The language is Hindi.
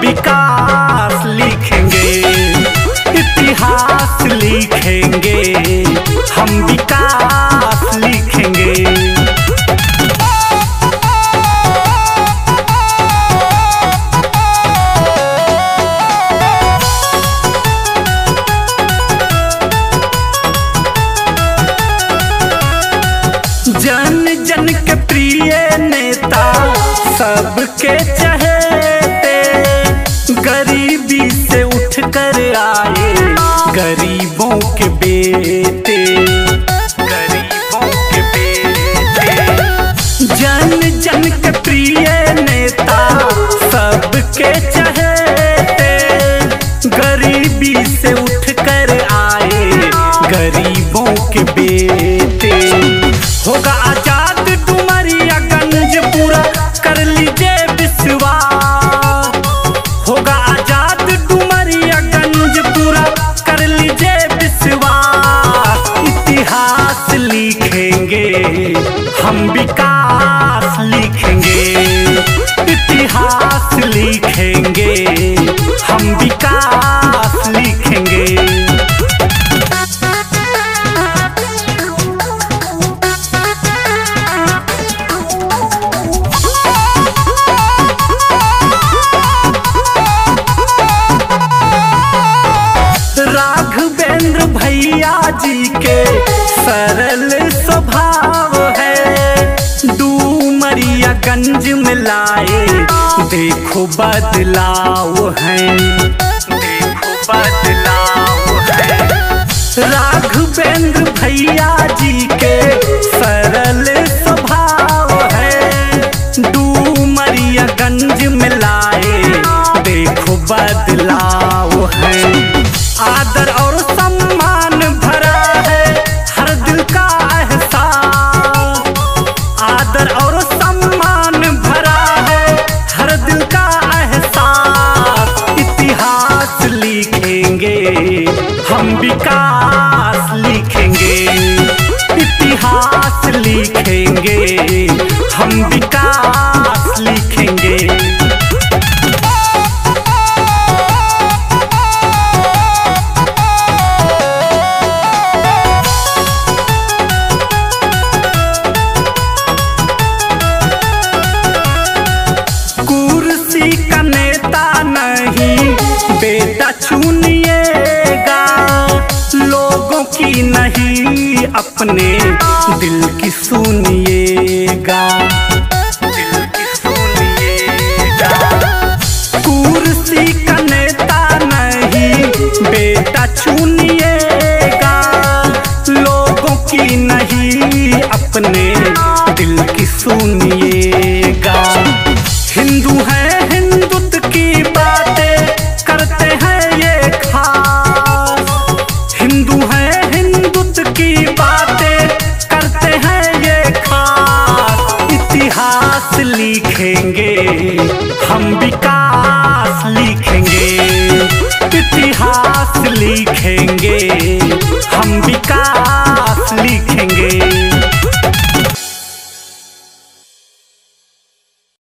विकास लिखेंगे इतिहास लिखेंगे हम विकास लिखेंगे। जन जन के प्रिय नेता सबके चाहे गरीबी से उठ कर आए। गरीबों के बेटे। गरीबों के बेटे। जन जन के प्रिय नेता सबके चहेते। गरीबी से उठ कर आए। गरीबों के इतिहास लिखेंगे हम विकास लिखेंगे। इतिहास लिखेंगे हम विकास राघवेंद्र भैया जी के सरल स्वभाव है। डूमरिया गंज में लाए, देखो बदलाव है। देखो बदलाव है। राघवेंद्र भैया जी के सरल स्वभाव है। डूमरिया गंज में लाए, देखो बदलाव है। आदर और आदर और सम्मान भरा इतिहास लिखेंगे हम विकास लिखेंगे। इतिहास लिखेंगे हम विकास लिखेंगे। बेटा चुनिएगा लोगों की नहीं, अपने दिल की सुनिएगा। दिल की सुनिएगा। कुर्सी का नेता नहीं, बेटा चुनिएगा लोगों की नहीं, अपने दिल की सुनिएगा। हिंदू है इतिहास लिखेंगे। हम विकास